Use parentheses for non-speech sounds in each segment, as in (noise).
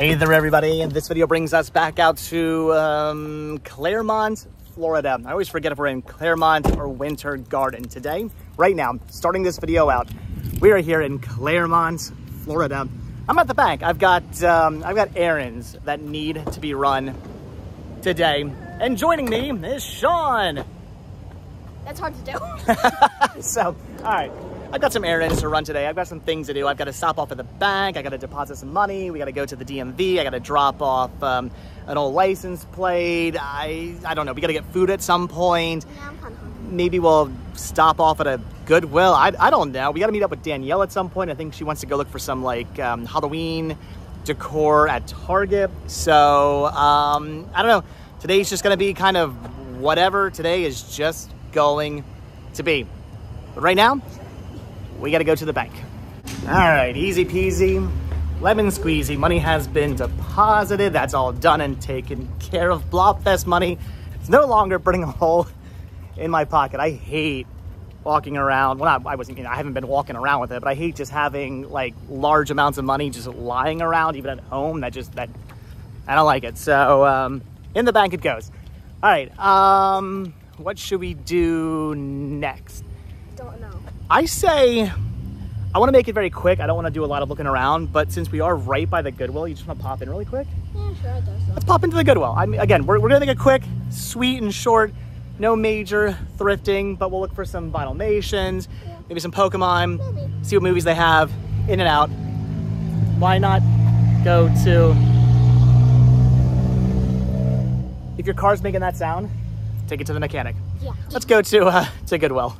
Hey there, everybody. And this video brings us back out to um, Clermont, Florida. I always forget if we're in Clermont or Winter Garden today. Right now, starting this video out, we are here in Clermont, Florida. I'm at the bank. I've got um, I've got errands that need to be run today. And joining me is Sean. That's hard to do. (laughs) so, all right. I've got some errands to run today. I've got some things to do. I've got to stop off at the bank. I got to deposit some money. We got to go to the DMV. I got to drop off um, an old license plate. I I don't know. We got to get food at some point. Yeah, I'm kind of hungry. Maybe we'll stop off at a Goodwill. I, I don't know. We got to meet up with Danielle at some point. I think she wants to go look for some like um, Halloween decor at Target. So um, I don't know. Today's just going to be kind of whatever today is just going to be. But right now, we got to go to the bank. All right, easy peasy, lemon squeezy. Money has been deposited. That's all done and taken care of. Blobfest money. It's no longer burning a hole in my pocket. I hate walking around. Well, not, I wasn't. You know, I haven't been walking around with it, but I hate just having like large amounts of money just lying around, even at home. That just that I don't like it. So um, in the bank it goes. All right. Um, what should we do next? I say I want to make it very quick. I don't want to do a lot of looking around, but since we are right by the Goodwill, you just want to pop in really quick? Yeah, sure, it does. Let's pop into the Goodwill. I mean, again, we're, we're going to make it quick, sweet and short. No major thrifting, but we'll look for some Vinylmations, maybe some Pokemon, Maybe. see what movies they have, in and out. Why not go to... If your car's making that sound, take it to the mechanic. Yeah. Let's go to uh, to Goodwill.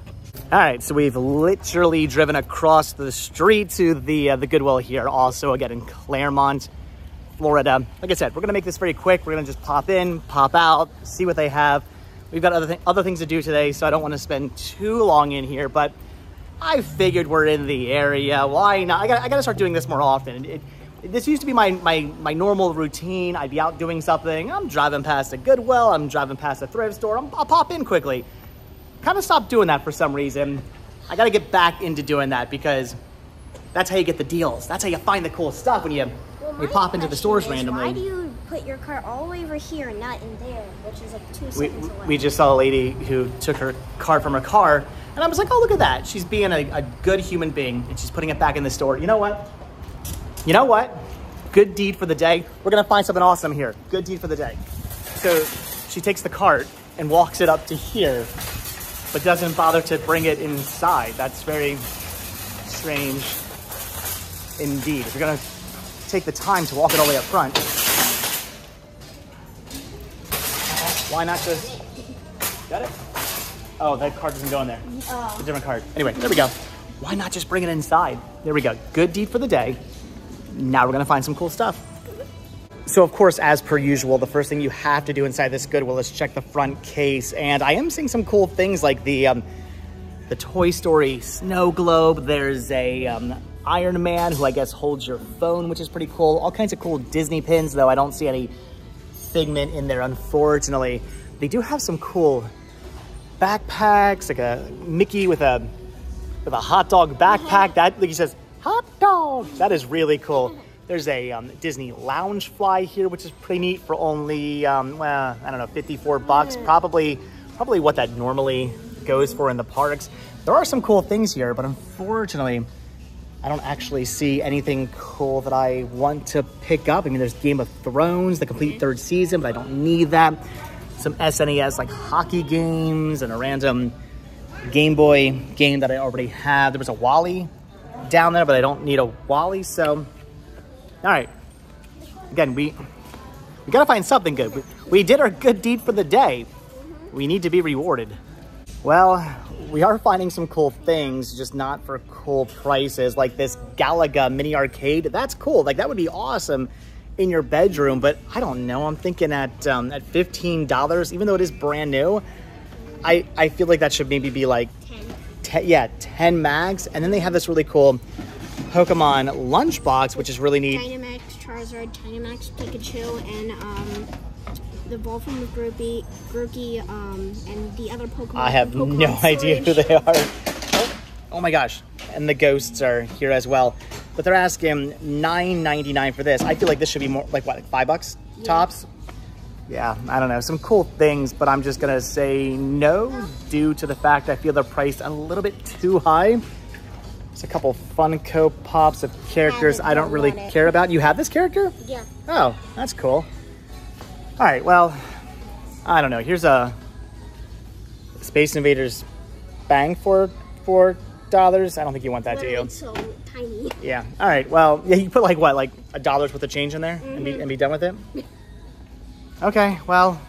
All right, so we've literally driven across the street to the uh, the Goodwill here, also again in Clermont, Florida. Like I said, we're gonna make this very quick. We're gonna just pop in, pop out, see what they have. We've got other th- other things to do today, so I don't want to spend too long in here. But I figured we're in the area. Why not? I got I got to start doing this more often. It, this used to be my, my, my normal routine. I'd be out doing something. I'm driving past a Goodwill. I'm driving past a thrift store. I'm, I'll pop in quickly kind of stopped doing that for some reason. I got to get back into doing that because that's how you get the deals. That's how you find the cool stuff when you, Well, you pop into the stores is, randomly. Why do you put your car all the way over here and not in there, which is like two we, seconds away? we just saw a lady who took her card from her car, and I was like, oh, look at that. She's being a, a good human being, and she's putting it back in the store. You know what? You know what? Good deed for the day. We're going to find something awesome here. Good deed for the day. So she takes the cart and walks it up to here, but doesn't bother to bring it inside. That's very strange indeed. If you're going to take the time to walk it all the way up front, why not just Got it? Oh, that card doesn't go in there. It's a different card. Anyway, there we go. Why not just bring it inside? There we go. Good deed for the day. Now we're gonna find some cool stuff. So of course, as per usual, the first thing you have to do inside this Goodwill is check the front case. And I am seeing some cool things like the um, the Toy Story snow globe. There's a um, Iron Man who I guess holds your phone, which is pretty cool. All kinds of cool Disney pins, though I don't see any Figment in there, unfortunately. They do have some cool backpacks, like a Mickey with a with a hot dog backpack. That like he says, hot dog. That is really cool. There's a um, Disney Loungefly here, which is pretty neat for only um, well, I don't know, 54 bucks. Probably probably what that normally goes for in the parks. There are some cool things here, but unfortunately, I don't actually see anything cool that I want to pick up. I mean, there's Game of Thrones, the complete third season, but I don't need that. Some SNES like hockey games and a random Game Boy game that I already have. There was a Wally down there, but I don't need a Wally, so all right. Again, we we gotta find something good. We, we did our good deed for the day. We need to be rewarded. Well, we are finding some cool things, just not for cool prices, like this Galaga mini arcade. That's cool. Like that would be awesome in your bedroom, but I don't know. I'm thinking at um, at fifteen dollars, even though it is brand new. I I feel like that should maybe be like Ten. te- yeah, 10 mags. And then they have this really cool Pokemon lunchbox, which is really neat. Dynamax Charizard, Dynamax Pikachu, and um, the ball from the Groupie, Grookey, um, and the other Pokemon. I have Pokemon no idea who they are. Oh, oh my gosh. And the ghosts are here as well. but they're asking $9.99 for this. I feel like this should be more like what, like five bucks Yeah. tops? Yeah, I don't know. Some cool things, but I'm just gonna say no due to the fact I feel they're priced a little bit too high. There's a couple Funko Pops of characters it, I don't really care about. You have this character? Yeah. Oh, that's cool. All right, well, I don't know. Here's a Space Invaders bang for four dollars. I don't think you want that, do Literally you? so tiny. Yeah. All right. Well, yeah. You put like what, like a dollar's worth of change in there, and be and be done with it. Okay. Well,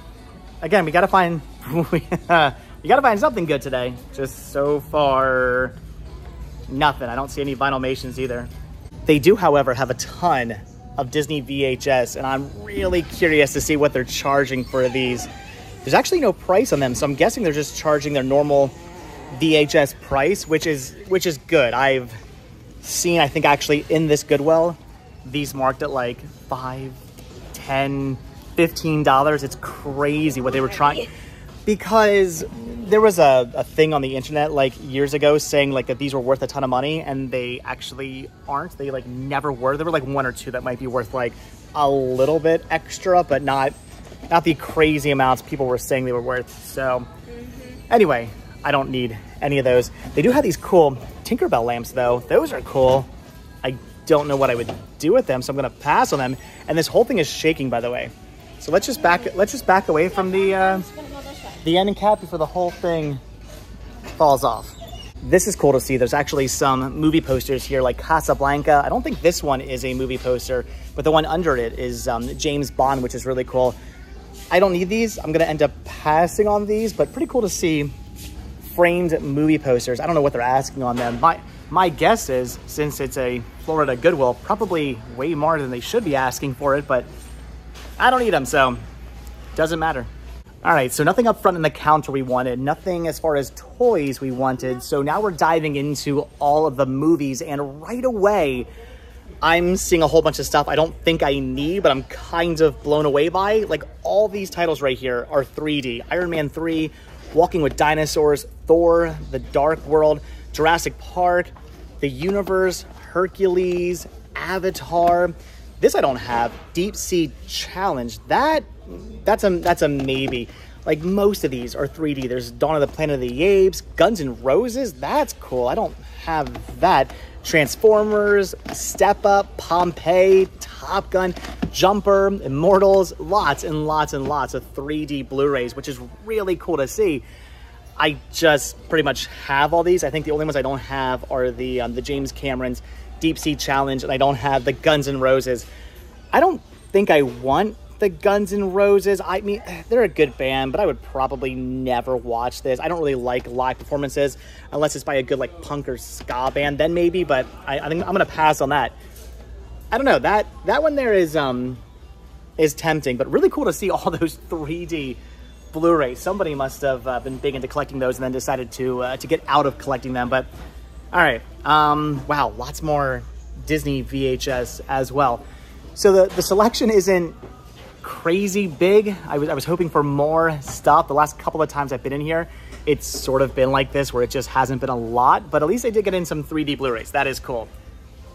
again, we gotta find (laughs) (laughs) we gotta find something good today. Just so far, nothing. I don't see any Vinylmations either. They do, however, have a ton of Disney VHS, and I'm really curious to see what they're charging for these. There's actually no price on them, so I'm guessing they're just charging their normal VHS price, which is which is good. I've seen, I think actually in this Goodwill, these marked at like five, ten, fifteen dollars. It's crazy what they were trying because there was a, a thing on the internet like years ago saying like that these were worth a ton of money and they actually aren't. They like never were. There were like one or two that might be worth like a little bit extra, but not not the crazy amounts people were saying they were worth. So Anyway, I don't need any of those. They do have these cool Tinkerbell lamps though. Those are cool. I don't know what I would do with them, so I'm gonna pass on them. And this whole thing is shaking, by the way. So let's just back let's just back away from the uh, the ending cap before the whole thing falls off. This is cool to see. There's actually some movie posters here, like Casablanca. I don't think this one is a movie poster, but the one under it is um, James Bond, which is really cool. I don't need these. I'm gonna end up passing on these, but pretty cool to see framed movie posters. I don't know what they're asking on them. My my guess is since it's a Florida Goodwill, probably way more than they should be asking for it, but I don't need them, so doesn't matter. All right, so nothing up front in the counter we wanted, nothing as far as toys we wanted. So now we're diving into all of the movies, and right away, I'm seeing a whole bunch of stuff I don't think I need, but I'm kind of blown away by. Like all these titles right here are 3D Iron Man 3, Walking with Dinosaurs, Thor, The Dark World, Jurassic Park, The Universe, Hercules, Avatar. This I don't have. Deep Sea Challenge. That that's a that's a maybe. Like most of these are 3D. There's Dawn of the Planet of the Apes, Guns N' Roses. That's cool. I don't have that. Transformers, Step Up, Pompeii, Top Gun, Jumper, Immortals. Lots and lots and lots of 3D Blu-rays, which is really cool to see. I just pretty much have all these. I think the only ones I don't have are the um, the James Cameron's Deep Sea Challenge, and I don't have the Guns N' Roses. I don't think I want the Guns N' Roses. I mean, (sighs) they're a good band, but I would probably never watch this. I don't really like live performances unless it's by a good like punk or ska band. Then maybe, but I, I think I'm gonna pass on that. I don't know that that one there is um is tempting, but really cool to see (laughs) all those 3D Blu-rays. Somebody must have uh, been big into collecting those and then decided to uh, to get out of collecting them. But all right, um, wow, lots more Disney VHS as well. So the the selection isn't crazy big. I was I was hoping for more stuff. The last couple of times I've been in here, it's sort of been like this where it just hasn't been a lot. But at least I did get in some 3D Blu-rays. That is cool.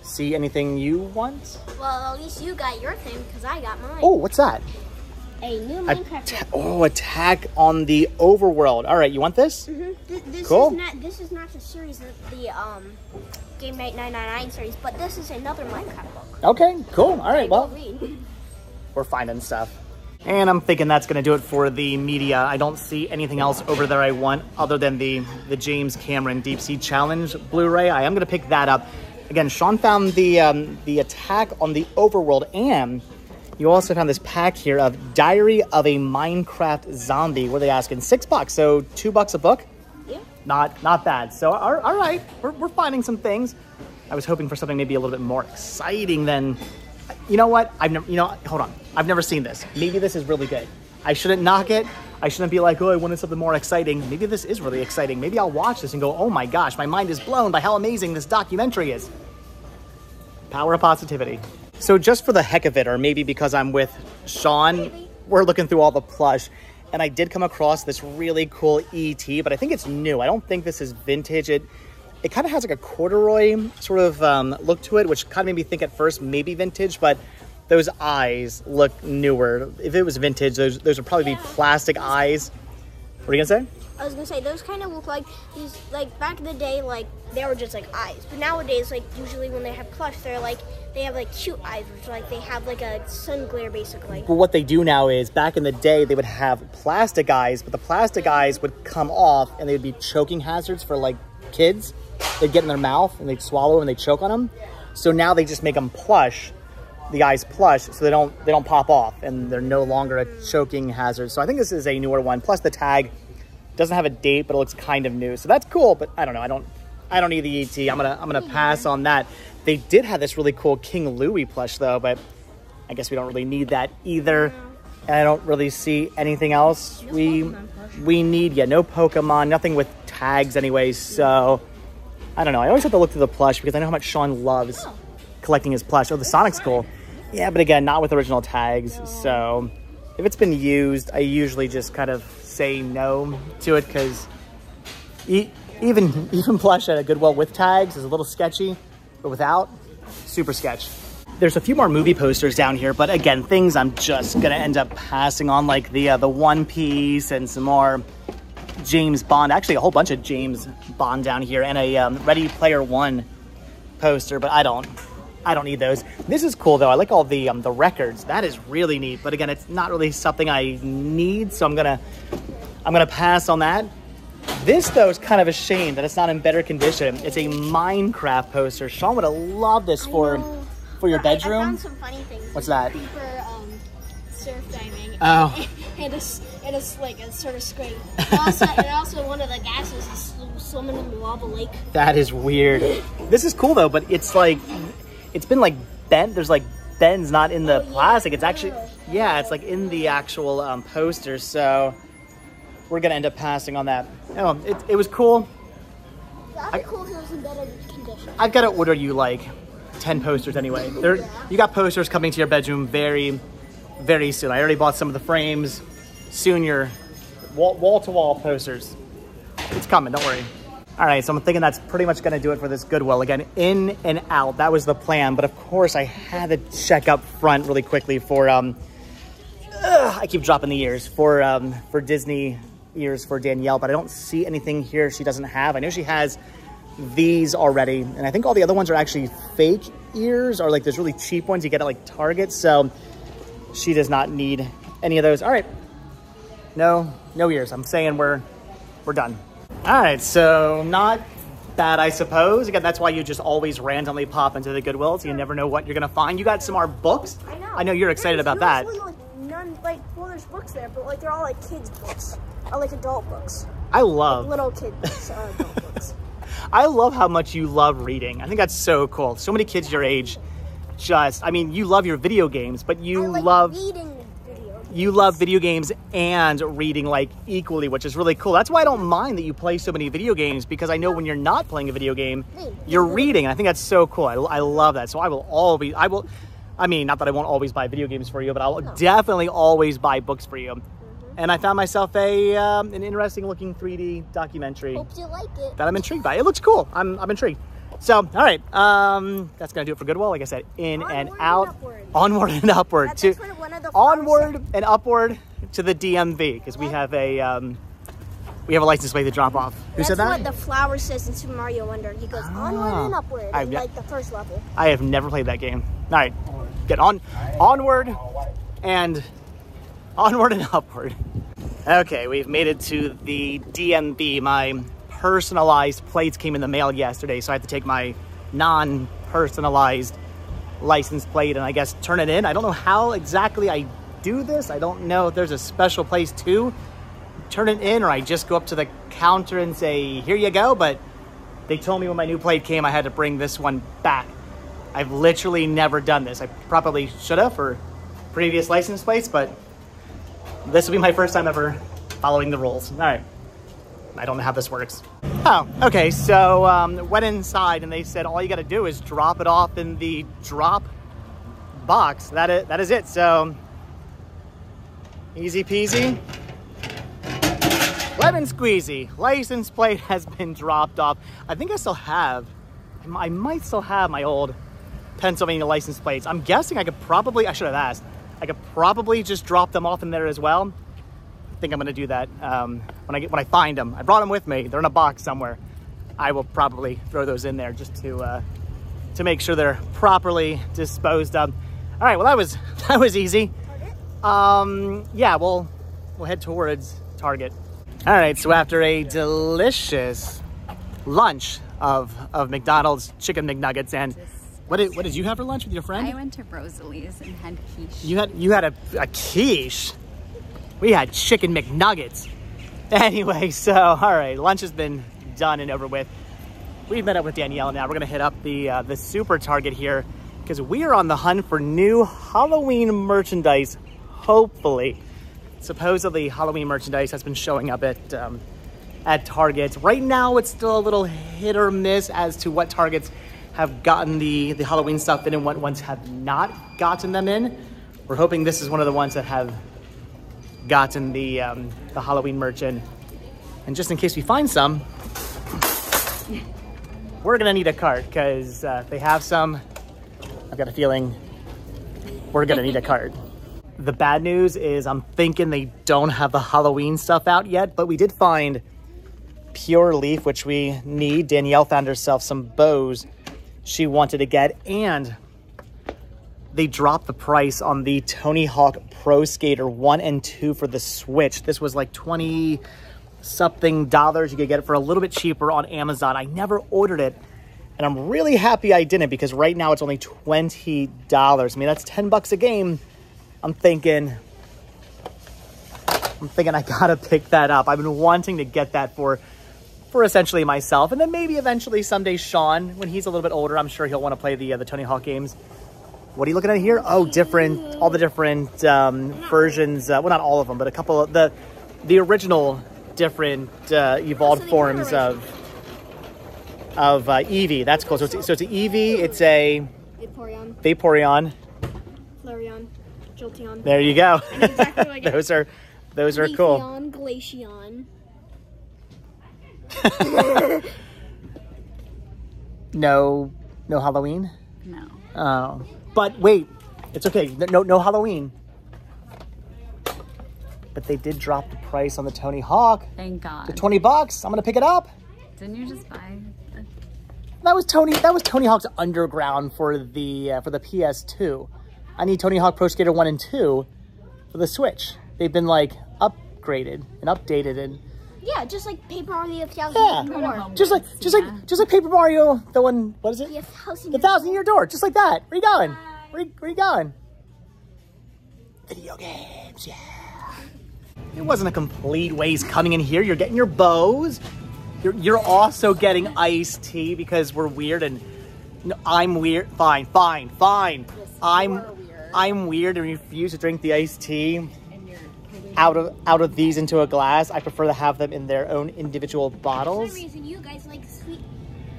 See anything you want? Well, at least you got your thing because I got mine. Oh, what's that? A new Minecraft. oh, attack on the overworld. All right, you want this? Mhm. Th- This Cool. is not this is not the series of the um Gameknight999 series, but this is another Minecraft book. Okay, cool. All right, well. (laughs) we're finding stuff. And I'm thinking that's going to do it for the media. I don't see anything else over there I want other than the, the James Cameron Deep Sea Challenge Blu-ray. I am going to pick that up. Again, Sean found the, um, the attack on the overworld and you also found this pack here of Diary of a Minecraft Zombie. What are they asking? Six bucks, so two bucks a book? Yeah. Not not bad. So all, all right, we're, we're finding some things. I was hoping for something maybe a little bit more exciting than. You know what? I've never. You know, hold on. I've never seen this. Maybe this is really good. I shouldn't knock it. I shouldn't be like, oh, I wanted something more exciting. Maybe this is really exciting. Maybe I'll watch this and go, oh my gosh, my mind is blown by how amazing this documentary is. Power of positivity. So just for the heck of it, or maybe because I'm with Sean, we're looking through all the plush, and I did come across this really cool ET, but I think it's new. I don't think this is vintage. It It kind of has like a corduroy sort of um, look to it, which kind of made me think at first maybe vintage, but those eyes look newer. If it was vintage, those those would probably Yeah. be plastic eyes. What are you gonna say? I was gonna say those kind of look like these. Like back in the day, like they were just like eyes. But nowadays, like usually when they have plush, they're like they have like cute eyes, which like they have like a sun glare basically. But what they do now is back in the day they would have plastic eyes, but the plastic eyes would come off and they'd be choking hazards for like kids. They'd get in their mouth and they'd swallow and they'd choke on them. So now they just make them plush, the eyes plush, so they don't they don't pop off and they're no longer a choking hazard. So I think this is a newer one. Plus the tag doesn't have a date, but it looks kind of new. So that's cool, but I don't know. I don't I don't need the ET. I'm gonna I'm gonna pass on that. They did have this really cool King Louis plush though, but I guess we don't really need that either. And I don't really see anything else. we we need yeah, no Pokemon, nothing with tags anyways. So I don't know. I always have to look through the plush because I know how much Sean loves Oh. collecting his plush. Oh, the Sonic's cool. Yeah, but again, not with original tags. So if it's been used, I usually just kind of say no to it because e- even (laughs) even plush at a Goodwill with tags is a little sketchy, but without, super sketch. There's a few more movie posters down here, but again, things I'm just gonna end up passing on, like the uh, the One Piece and some more James Bond. Actually, a whole bunch of James Bond down here, and a um, Ready Player One poster. But I don't, I don't need those. This is cool though. I like all the um, the records. That is really neat. But again, it's not really something I need, so I'm gonna I'm gonna pass on that. This though is kind of a shame that it's not in better condition. It's a Minecraft poster. Sean would have loved this for for your I- I, bedroom. found some funny things. What's that? For um, surf diving. Oh. (laughs) and it's and it's like a sort of scrape. Also, and also one of the gases is swimming in the lava lake. That is weird. This is cool though, but it's like it's been like bent. There's like bends not in the Oh, yeah. plastic. It's actually yeah, it's like in the actual um, poster. So we're gonna end up passing on that. Oh, it, it was cool. That'd be cool if it was in better condition. I've got to order you like 10 posters anyway. There, you got posters coming to your bedroom very, very soon. I already bought some of the frames. Soon your wall to wall posters. It's coming, don't worry. All right, so I'm thinking that's pretty much gonna do it for this Goodwill. Again, in and out, that was the plan. But of course, I had to check up front really quickly for, um, ugh, I keep dropping the ears, for, um, for Disney ears for Danielle, but I don't see anything here she doesn't have. I know she has these already, and I think all the other ones are actually fake ears or like there's really cheap ones you get at like Target, so she does not need any of those. All right, no, no ears. I'm saying we're we're done. All right, so not bad, I suppose. Again, that's why you just always randomly pop into the Goodwill, so you never know what you're gonna find. You got some more books. I know. I know you're excited about that. usually, Like, none, like, well, there's books there, but like they're all like kids books or like adult books, I love little kid books or adult books. (laughs) I love how much you love reading. I think that's so cool. So many kids your age just I mean, you love your video games, but you I like love reading. You love video games and reading like equally, which is really cool. That's why I don't mind that you play so many video games because I know when you're not playing a video game, you're reading. And I think that's so cool. I, I love that. So I will always, I will, I mean, not that I won't always buy video games for you, but I'll definitely always buy books for you. And I found myself a um, an interesting looking 3D documentary Hope you like it. that I'm intrigued by. It looks cool. I'm, I'm intrigued. So, all right, um, that's gonna do it for Goodwill. Like I said, in and Onward and out, upward. onward and upward That's to one of the flowers onward and upward to the DMV because we have a um, we have a license plate to drop off. Who That's said that? what the flower says in Super Mario Wonder. He goes onward and upward, I've like the first level. I have never played that game. All right, get on, onward, and onward and upward. Okay, we've made it to the DMV. My personalized plates came in the mail yesterday, so I have to take my non-personalized license plate and I guess turn it in. I don't know how exactly I do this. I don't know if there's a special place to turn it in or I just go up to the counter and say, here you go. But they told me when my new plate came, I had to bring this one back. I've literally never done this. I probably should have for previous license plates, but this will be my first time ever following the rules. All right. I don't know how this works. Oh, okay. So um, went inside and they said all you got to do is drop it off in the drop box. That is, that is it. So easy peasy. lemon squeezy. License plate has been dropped off. I think I still have, I might still have my old Pennsylvania license plates. I'm guessing I could probably, I should have asked, I could probably just drop them off in there as well. I think I'm gonna do that um, when I get when I find them. I brought them with me. They're in a box somewhere. I will probably throw those in there just to uh, to make sure they're properly disposed of. All right, well that was (laughs) that was easy. Um, yeah, we'll we'll head towards Target. All right, so after a delicious lunch of of McDonald's chicken McNuggets and what did what did you have for lunch with your friend? I went to Rosalie's and had quiche. You had you had a, a quiche. We had chicken McNuggets. (laughs) Anyway, so all right, lunch has been done and over with. We've met up with Danielle now. We're gonna hit up the uh, the super Target here because we are on the hunt for new Halloween merchandise. Hopefully, supposedly Halloween merchandise has been showing up at um, at Target. Right now, it's still a little hit or miss as to what Targets have gotten the the Halloween stuff in and what ones have not gotten them in. We're hoping this is one of the ones that have gotten the um, the Halloween merch in. And just in case we find some, we're gonna need a cart because uh, they have some. I've got a feeling we're gonna need a cart. The bad news is I'm thinking they don't have the Halloween stuff out yet, but we did find pure leaf, which we need. Danielle found herself some bows she wanted to get, and they dropped the price on the Tony Hawk Pro Skater 1 and 2 for the Switch. This was like 20 something dollars. You could get it for a little bit cheaper on Amazon. I never ordered it. And I'm really happy I didn't because right now it's only $20. I mean, that's 10 bucks a game. I'm thinking, I'm thinking I gotta pick that up. I've been wanting to get that for, for essentially myself. And then maybe eventually someday Sean, when he's a little bit older, I'm sure he'll want to play the, uh, the Tony Hawk games. What are you looking at here? Oh, different, all the different um, versions. Uh, well, not all of them, but a couple of the, the original different uh, evolved forms of of uh, Eevee. That's cool. So it's, so it's an Eevee. It's a Vaporeon, Vaporeon. Flareon, Jolteon. There you go. exactly like (laughs) those are those are cool. Glaceon. (laughs) No, no Halloween. No. Oh, but wait, it's okay. No, no Halloween. But they did drop the price on the Tony Hawk Thank God. to twenty bucks. I'm gonna pick it up. Didn't you just buy? the- That was Tony. That was Tony Hawk's Underground for the uh, for the PS2. I need Tony Hawk Pro Skater One and Two for the Switch. They've been like upgraded and updated and Yeah, just like Paper Mario the Thousand yeah, Year Door. just like just Yeah. like just like Paper Mario. The one. What is it? The Thousand The Year Thousand Year Door. Just like that. Where you going? Where you, where you going? Video games. Yeah. It wasn't a complete waste coming in here. You're getting your bows. You're, you're also getting iced tea because we're weird and no, I'm weird. Fine, fine, fine. I'm I'm weird and refuse to drink the iced tea out of out of these into a glass. I prefer to have them in their own individual For some bottles. reason, you guys like sweet.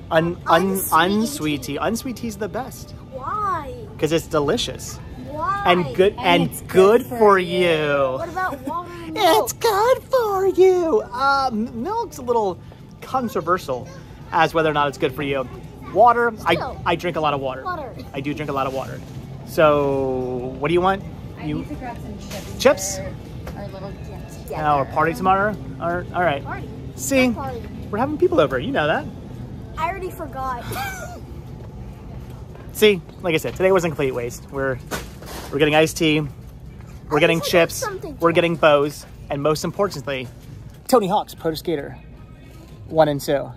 Un, un, Unsweet unsweet tea. Unsweet tea is the best Why? because it's delicious Why? and good and, it's good, good for, for you. What about (laughs) water and milk? It's good for you. Uh, milk's a little controversial as whether or not it's good for you. Water, I, Still. I drink a lot of water. Water. I do drink a lot of water. So, what do you want? I You need to grab some chips. Chips? For Our little oh, together. party tomorrow? All right. All right. Party. See, party? we're having people over. You know that. I already forgot. (laughs) See, like I said, today was a complete waste. We're we're getting iced tea, we're I getting chips, we're getting bows, and most importantly, Tony Hawk's Pro Skater one and two.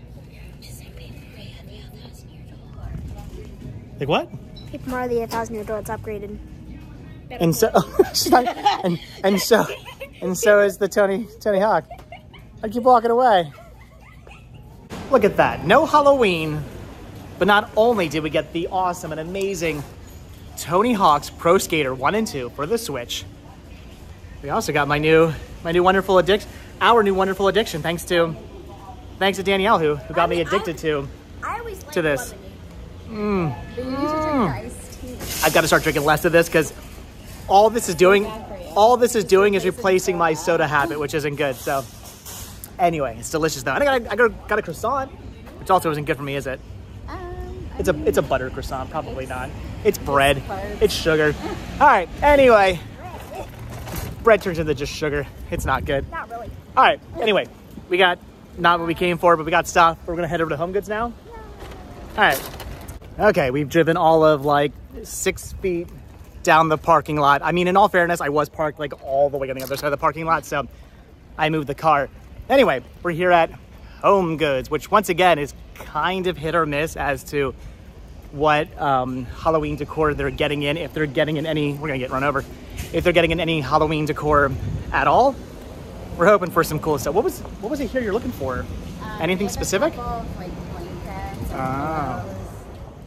Like what? Paper Mario the Thousand Year Door. It's upgraded. And so, (laughs) and and so, and so is the Tony Tony Hawk. I keep walking away. Look at that! No Halloween, but not only did we get the awesome and amazing Tony Hawk's Pro Skater One and Two for the Switch, we also got my new my new wonderful addiction, our new wonderful addiction, thanks to thanks to Danielle who who got I me mean, I- addicted to. I always To this. lemonade. But you need to drink. Mm. I've got to start drinking less of this because all this is doing, bad for you. All this is doing is replacing my soda habit, which isn't good. So, Anyway, it's delicious though. And I got, I got, got a croissant, which also isn't good for me, is it? Um, It's a it's a butter croissant, probably not. It's bread. carbs. It's sugar. All right. Anyway, bread turns into just sugar. It's not good. Not really. All right. Anyway, we got not what we came for, but we got stuff. We're gonna head over to Home Goods now. All right. Okay, we've driven all of like six feet down the parking lot. I mean, in all fairness, I was parked like all the way on the other side of the parking lot, so I moved the car. Anyway, we're here at Home Goods, which once again is kind of hit or miss as to what um, Halloween decor they're getting in, if they're getting in any, we're gonna get run over, if they're getting in any Halloween decor at all. We're hoping for some cool stuff. What was what was it here you're looking for? um, Anything they have a specific? of, like blankets Ah. All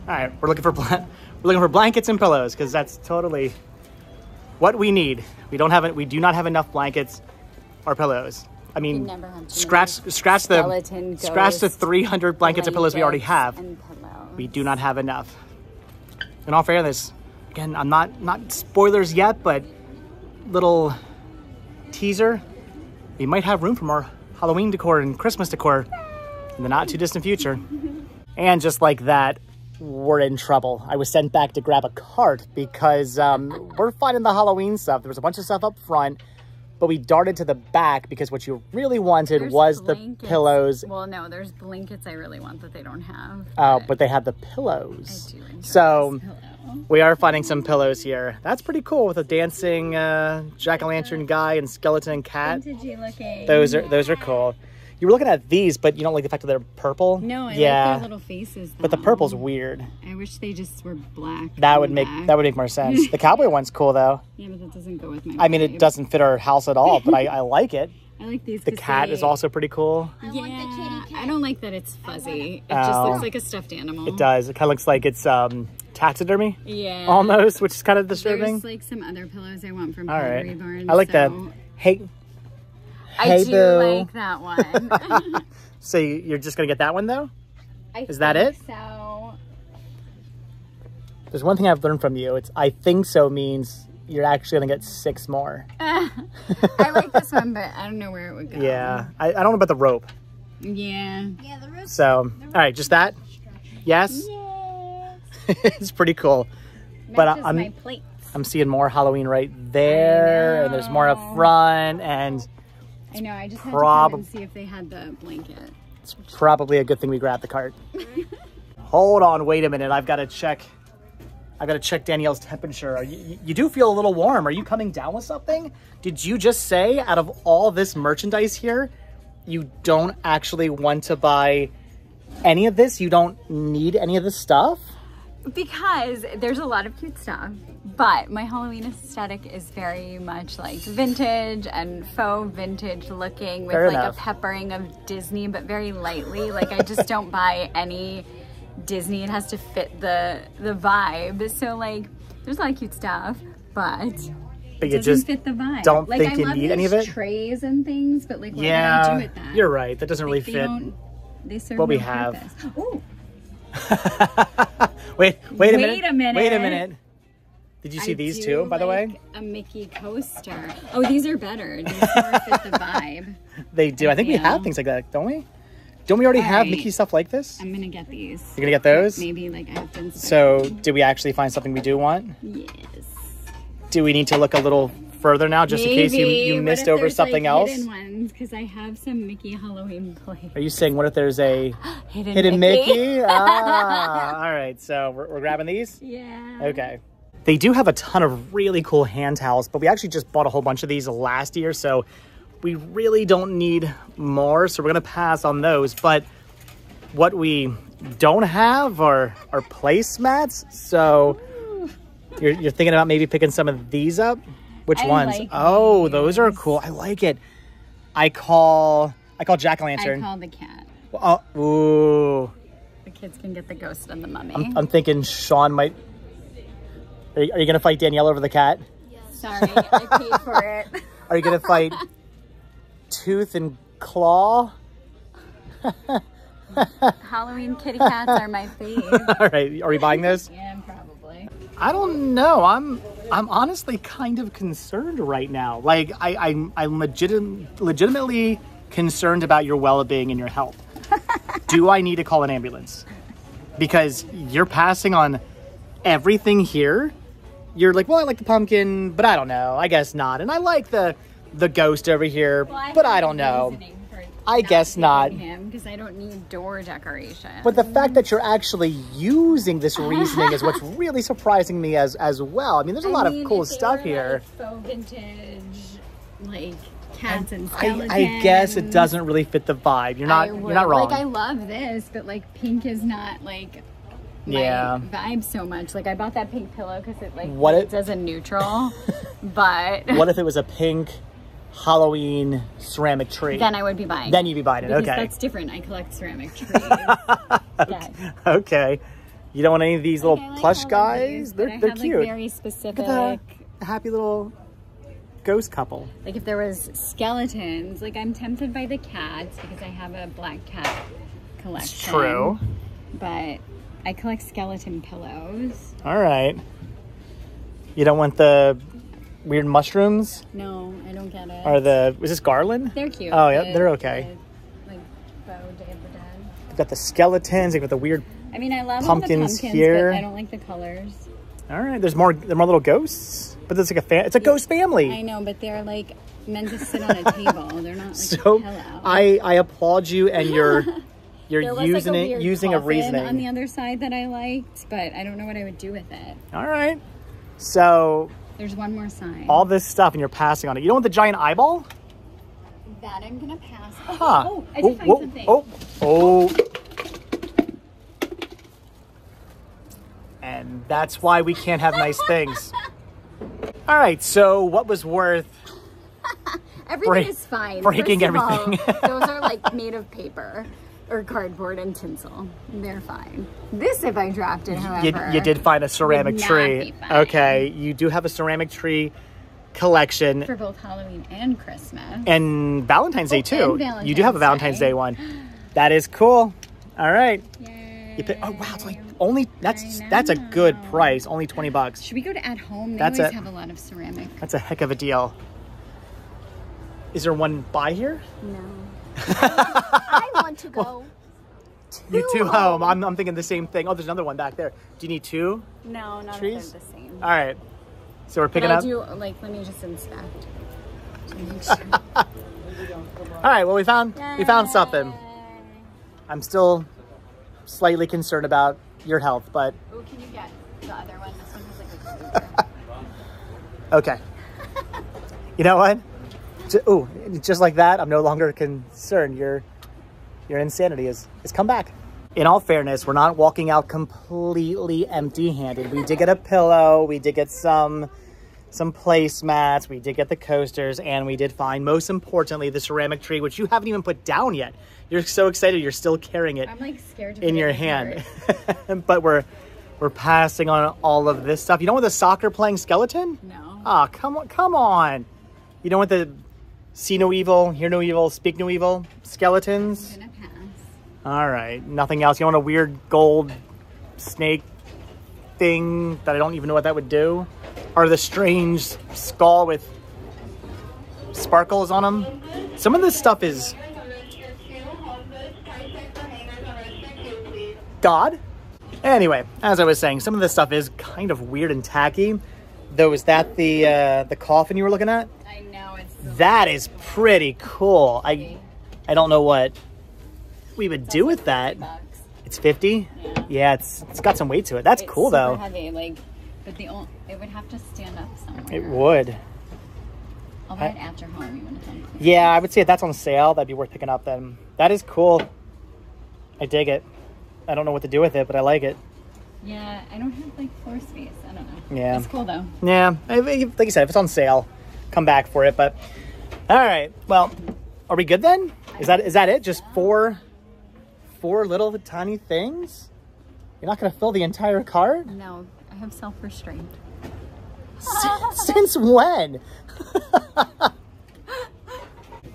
right, we're looking for bla- we're looking for blankets and pillows because that's totally what we need. We don't have it. We do not have enough blankets or pillows. I mean, never have too scratch scratch the scratch the 300 blankets and pillows we already have. We do not have enough. In all fairness, again, I'm not not spoilers yet, but little teaser. We might have room for more Halloween decor and Christmas decor in the not too distant future. (laughs) And just like that, we're in trouble. I was sent back to grab a cart because um, we're finding the Halloween stuff. There was a bunch of stuff up front, but we darted to the back because what you really wanted There's was the pillows. Well, no, there's blankets I really want that they don't have. Uh, but they had the pillows. I do enjoy So we are finding some pillows here. That's pretty cool with a dancing uh, jack o' lantern guy and skeleton and cat. Those are those are cool. You were looking at these, but you don't like the fact that they're purple. No, I yeah, like their little faces. but the purple's weird. I wish they just were black. That would make back. that would make more sense. (laughs) The cowboy one's cool though. Yeah, but that doesn't go with my. I mean, it doesn't fit our house at all, but I, I (laughs) like it. I like these. The cat they- is also pretty cool. I want the Yeah, kitty cat. I don't like that it's fuzzy. It Oh. just looks like a stuffed animal. It does. It kind of looks like it's um, taxidermy Yeah. almost, which is kind of disturbing. There's like some other pillows I want from all right, Pottery Barn. I like that. so Hey, I Hey, do boo. like that one. (laughs) so you- you're just gonna get that one though? I Is that it? So There's one thing I've learned from you. It's I think so means you're actually gonna get six more. (laughs) I like this one, but I don't know where it would go. Yeah, I, I don't know about the rope. Yeah. Yeah, the roof. So, all right, just that. Yes, Yeah. (laughs) it's pretty cool. But Matches I'm my plates. I'm seeing more Halloween right there, and there's more up front, and I know. I just had to see if they had the blanket. it's probably a good thing we grabbed the cart. (laughs) Hold on, wait a minute. I've got to check. I've got to check Danielle's temperature. Are you, you do feel a little warm. Are you coming down with something? Did you just say out of all this merchandise here, you don't actually want to buy any of this? You don't need any of this stuff? Because there's a lot of cute stuff, but my Halloween aesthetic is very much like vintage and faux vintage looking with Fair like enough. a peppering of Disney, but very lightly. Like I just don't (laughs) buy any Disney. It has to fit the the vibe. So like there's a lot of cute stuff, but But it you doesn't just fit the vibe. don't like, think I you need any of it? Trays and things, but like yeah, do I do with that? you're right. That doesn't Like, really fit. don't. They serve what we no have. purpose. Ooh, (laughs) wait, wait a Wait minute. a minute. Wait a minute. Did you see I these too, by the way? A Mickey coaster. Oh, these are better. These more fit the (laughs) vibe. They do. I think we have things like that, don't we? Don't we already have Alright. Mickey stuff like this? I'm gonna get these. You're gonna get those? Maybe like I've been. So, did we actually find something we do want? yes. Do we need to look a little further now, just in case you, Maybe. you missed over something like, else? Hidden ones, because I have some Mickey Halloween plates. Are you saying what if there's a (gasps) Hidden, hidden Mickey? ah, (laughs) all right. So we're, we're grabbing these. Yeah. Okay. They do have a ton of really cool hand towels, but we actually just bought a whole bunch of these last year, so we really don't need more. So we're gonna pass on those. But what we don't have are are placemats. So you're, you're thinking about maybe picking some of these up. Which I ones? like oh, those are cool. I like it. I call I call jack o' lantern. I call the cat. Oh, ooh. The kids can get the ghost and the mummy. I'm, I'm thinking Sean might. Are you, are you gonna fight Danielle over the cat? Sorry, I paid for it. (laughs) Are you gonna fight Tooth and Claw? (laughs) Halloween kitty cats are my fave. (laughs) All right, are we buying those? yeah, probably. I don't know. I'm I'm honestly kind of concerned right now. Like I I'm I'm legit, legitimately concerned about your well-being and your health. Do I need to call an ambulance? Because you're passing on everything here. You're like, well, I like the pumpkin, but I don't know. I guess not. And I like the the ghost over here, but I don't know. I guess not. Because I don't need door decoration. But the fact that you're actually using this reasoning is what's (laughs) really surprising me as as well. I mean, there's a lot mean, of cool stuff were, here. Like, faux vintage, like cats and I, skeletons. I guess it doesn't really fit the vibe. You're not I you're not wrong. Like I love this, but like pink is not like Yeah. vibe so much. Like I bought that pink pillow because it like What it- as a neutral, (laughs) but what if it was a pink Halloween ceramic tree? then I would be buying. Then you'd be buying it. because Okay. that's different. I collect ceramic (laughs) trees. yeah. Okay. You don't want any of these Like, little like plush guys? these, they're they're have, cute. Like, very specific. happy little ghost couple. Like if there was skeletons, like I'm tempted by the cats because I have a black cat collection. It's True. But I collect skeleton pillows. All right. You don't want the weird mushrooms No, I don't get it. Are the was this garland? they're cute. Oh, yeah, they're okay. the, like Bow Day of the Dead. You've got the skeletons. They've got the weird. I mean, I love Pumpkins pumpkins, here. but I don't like the colors. All right. There's more. There are more little ghosts, but it's like a fa- It's a ghost family. I know, but they're like meant to sit on a table. They're not like (laughs) so a pillow. I I applaud you and you're (laughs) you're was, using like, a it using a reasoning. on the other side that I liked, but I don't know what I would do with it. All right. So There's one more sign. all this stuff and you're passing on it. You don't want the giant eyeball? that I'm gonna pass. Oh, Huh. oh, I did find whoa, something. oh, oh. And that's why we can't have nice (laughs) things. All right, so what was worth? (laughs) Everything break- is fine. breaking of all, everything. (laughs) those are like made of paper or cardboard and tinsel. They're fine. This, if I dropped it, You, however, you did find a ceramic tree. Okay, you do have a ceramic tree collection for both Halloween and Christmas. and Valentine's Day Oh, too. and you do have a Valentine's Valentine's Day. Day one. That is cool. All right. Yay. You pick, oh wow, it's like only that's that's a good price. Only 20 bucks. Should we go to At Home? They That's always it. have a lot of ceramic. That's a heck of a deal. Is there one by here? No. I want to go. You two home. I'm, I'm thinking the same thing. Oh, there's another one back there. Do you need two? No, not Trees? the same. All right. So we're But picking I up. do like. Let me just inspect. (laughs) sure. All right. Well, we found we found something. I'm still slightly concerned about your health, but Oh, can you get the other one? This one has like a (laughs) okay. you know what? Ooh, just like that, I'm no longer concerned. Your your insanity is is come back. In all fairness, we're not walking out completely empty-handed. We did get a pillow. We did get some some placemats. We did get the coasters, and we did find, most importantly, the ceramic tree, which you haven't even put down yet. You're so excited. You're still carrying it I'm like scared to in your hand. (laughs) but we're we're passing on all of this stuff. You don't want the soccer playing skeleton? No. Ah, come on, come on. You don't want the see no evil, hear no evil, speak no evil skeletons? I'm gonna pass. All right, nothing else. You want a weird gold snake thing that I don't even know what that would do? Or the strange skull with sparkles on them? Some of this stuff is God. Anyway, as I was saying, some of this stuff is kind of weird and tacky. Though, is that the uh, the coffin you were looking at? I know it's. That is pretty cool. I I don't know what we would do with that. It's 50? Yeah, it's it's got some weight to it. That's It's cool though. Heavy, like, but the it would have to stand up somewhere. It would. I'll buy it after home. You want to come? Yeah, I would say if that's on sale, that'd be worth picking up then. That is cool. I dig it. I don't know what to do with it, but I like it. Yeah, I don't have like floor space. I don't know. Yeah. it's cool though. Yeah, like I said, if it's on sale, come back for it. But all right, well, are we good then? Is that is that it? Just four, four little tiny things? You're not gonna fill the entire cart? No, I have self restraint. Since when? (laughs)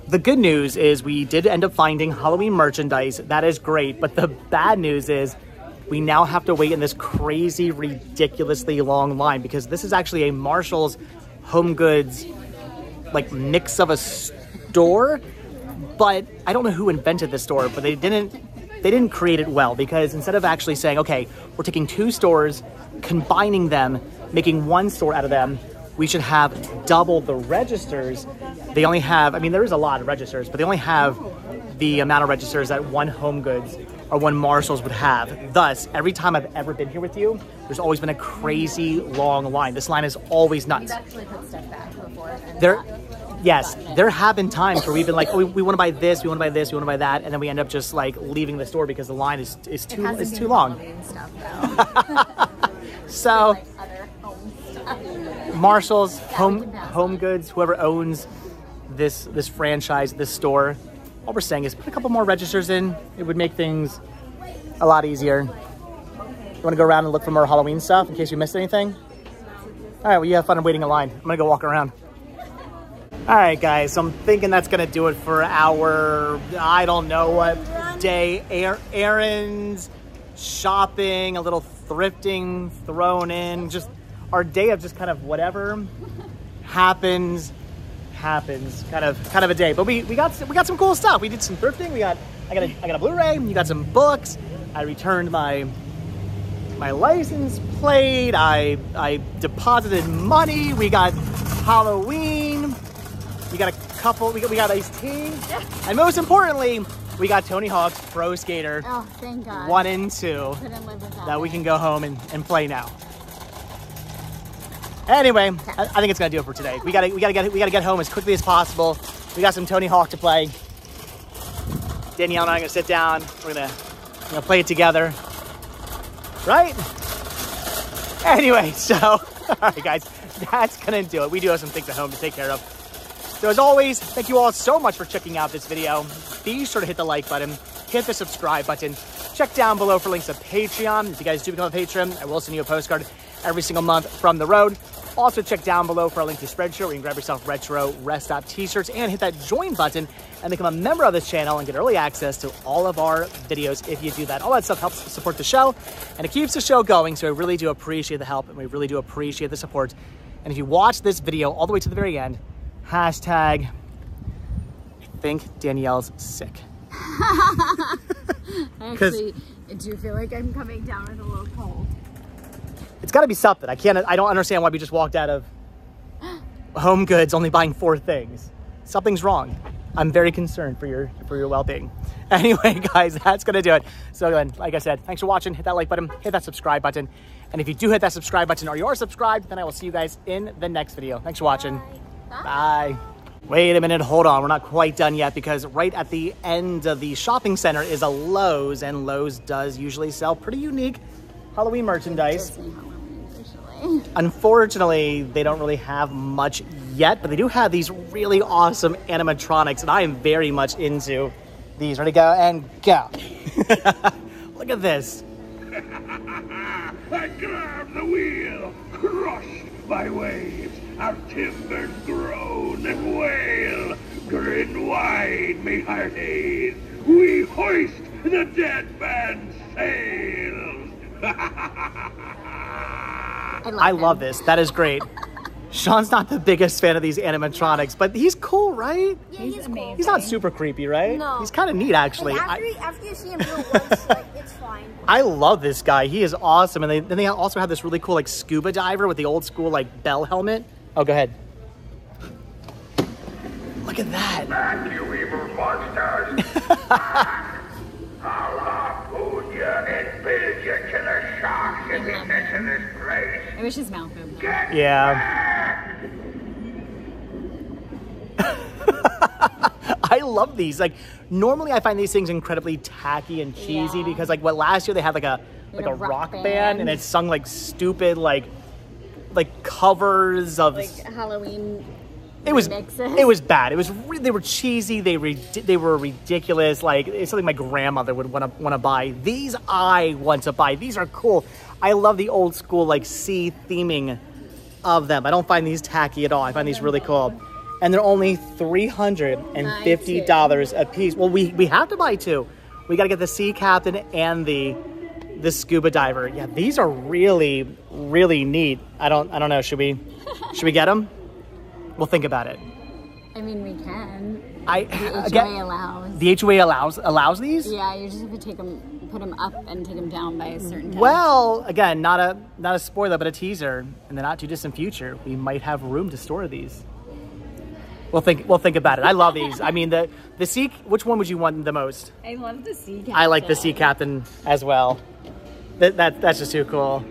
the good news is we did end up finding Halloween merchandise. That is great. But the bad news is we now have to wait in this crazy, ridiculously long line because this is actually a Marshall's Home Goods like mix of a store But I don't know who invented this store, but they didn't they didn't create it well because instead of actually saying, okay, we're taking two stores, combining them, making one store out of them, we should have double the registers. They only have, I mean, there is a lot of registers, but they only have the amount of registers that one Home Goods or one Marshalls would have. Thus, every time I've ever been here with you, there's always been a crazy long line. This line is always nuts. We've actually put stuff back before. There, yes, there have been times where we've been like, oh, we, we want to buy this, we want to buy this, we want to buy that, and then we end up just like leaving the store because the line is is too is too long. Stuff. (laughs) (laughs) So like other home stuff. Marshalls, Home Home. Goods, whoever owns this this franchise, this store, all we're saying is put a couple more registers in. It would make things a lot easier. You want to go around and look for more Halloween stuff in case you missed anything? All right, well, you have fun waiting in line. I'm gonna go walk around. All right, guys, so I'm thinking that's gonna do it for our, I don't know what day, er- errands, shopping, a little thrifting thrown in, just our day of just kind of whatever happens, happens, kind of kind of a day. But we, we got we got some cool stuff. We did some thrifting. We got I got a I got a Blu-ray. You got some books. I returned my my license plate. I I deposited money. We got Halloween. We got a couple. We got we got iced tea, and most importantly, we got Tony Hawk's Pro Skater Oh, thank God. one and two Couldn't live without that we it. can go home and, and play now. Anyway, I, think it's gonna do it for today. We gotta we gotta get we gotta get home as quickly as possible. We got some Tony Hawk to play. Danielle and I are gonna sit down. We're gonna you know, play it together, right? Anyway, (laughs) so all right, guys, that's gonna do it. We do have some things at home to take care of. So as always, thank you all so much for checking out this video. Be sure to hit the like button, hit the subscribe button. Check down below for links to Patreon. If you guys do become a patron, I will send you a postcard every single month from the road. Also check down below for a link to Spreadshirt where you can grab yourself retro rest stop t-shirts and hit that join button and become a member of this channel and get early access to all of our videos if you do that. All that stuff helps support the show and it keeps the show going. So I really do appreciate the help and we really do appreciate the support. And if you watch this video all the way to the very end, hashtag I think Danielle's sick. (laughs) (laughs) I 'Cause- actually do feel like I'm coming down with a little cold. It's got to be something. I can't. I don't understand why we just walked out of (gasps) Home Goods only buying four things. Something's wrong. I'm very concerned for your for your well-being. (laughs) Anyway, guys, that's gonna do it. So again, like I said, thanks for watching. Hit that like button. Hit that subscribe button. And if you do hit that subscribe button or you are subscribed, then I will see you guys in the next video. Thanks for watching. Bye. Wait a minute, hold on. We're not quite done yet because right at the end of the shopping center is a Lowe's, and Lowe's does usually sell pretty unique Halloween merchandise. Unfortunately, they don't really have much yet, but they do have these really awesome animatronics, and I am very much into these. Ready, go, and go. (laughs) Look at this. I grab the wheel, crushed by waves. Our timbers groan and wail. Grin wide, me hearties. We hoist the dead man's sails. (laughs) I love, I love this. That is great. Shawn's not the biggest fan of these animatronics, but he's cool, right? Yeah, he's, He's amazing. He's not super creepy, right? No. He's kind of neat, actually. Like, I- after, you- after you see him do it once, like, (laughs) it's fine. I love this guy. He is awesome. And they, then they also have this really cool like scuba diver with the old school like bell helmet. Oh, go ahead. Look at that. Back, you evil monsters! I wish his mouth moved. Yeah. (laughs) I love these. Like normally I find these things incredibly tacky and cheesy Yeah. because like what last year they had like a like a, rock, band. and it sung like stupid like like covers of Like Halloween. it was remixes. it was bad. It was they were cheesy. They re- they were ridiculous. Like it's something my grandmother would want to want to buy. These I want to buy. These are cool. I love the old school like sea theming of them. I don't find these tacky at all. I find these really cool. And they're only three hundred and fifty dollars a piece. Well, we we have to buy two. We got to get the sea captain and the the scuba diver. Yeah, these are really really neat. I don't I don't know. Should we should we get them? We'll think about it. I mean, we can. I The HOA again, allows. the HOA allows allows these. Yeah, you just have to take them, put them up and take them down by a certain time. Well, again, not a not a spoiler, but a teaser. In the not too distant future, we might have room to store these. We'll think. We'll think about it. I love these. I mean, the the sea. Which one would you want the most? I love the sea captain. I like the sea captain as well. That, that that's just too cool.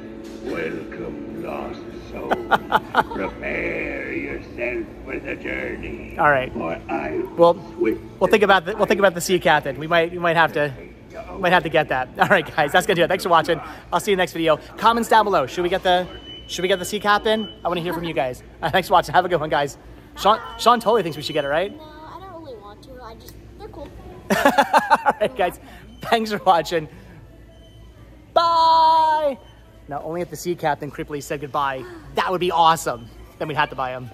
Welcome, lost soul. (laughs) Prepare yourself for the journey. All right. For I Well, we'll think about the, we'll think about the sea captain. We might we might have to might have to get that. (laughs) All right, guys, that's gonna do it. Thanks for watching. I'll see you next video. Comments down below. Should we get the should we get the sea captain? I want to hear from you guys. (laughs) Right, thanks for watching. Have a good one, guys. Shawn Shawn totally thinks we should get it, right? No, I don't really want to. I just they're cool. (laughs) All right, guys. Thanks for watching. Bye. Now, only if the sea captain creepily said goodbye. That would be awesome. Then we'd have to buy him.